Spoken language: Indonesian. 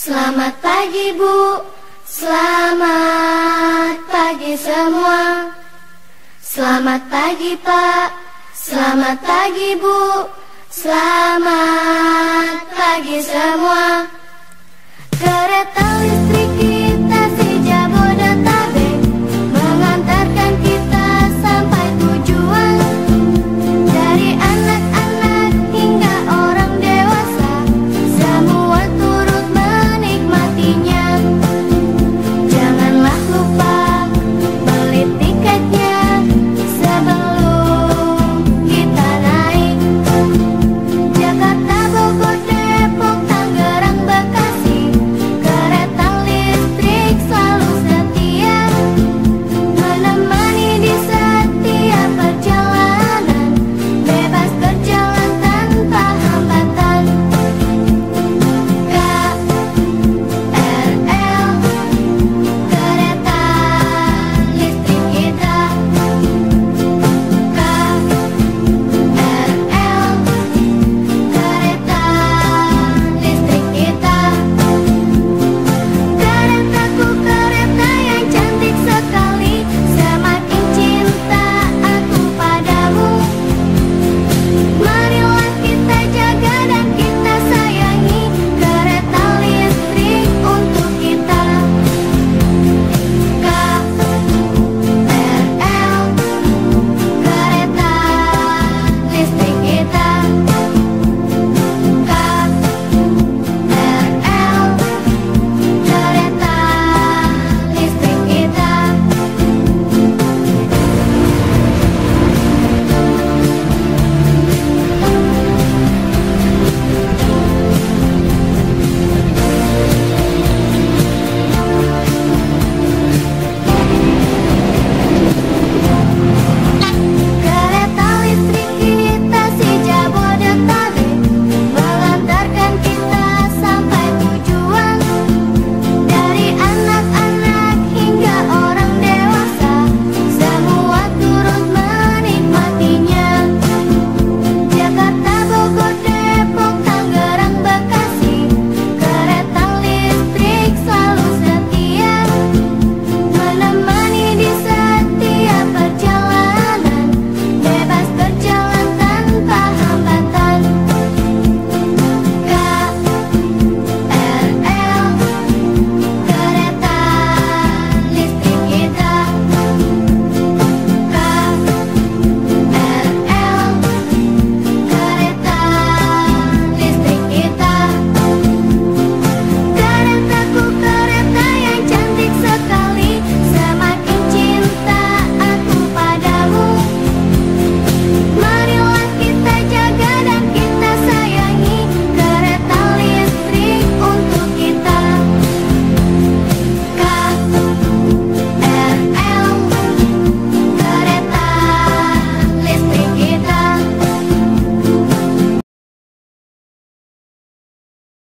selamat pagi Bu, selamat pagi semua. Selamat pagi Pak, selamat pagi Bu, selamat pagi semua. yeah.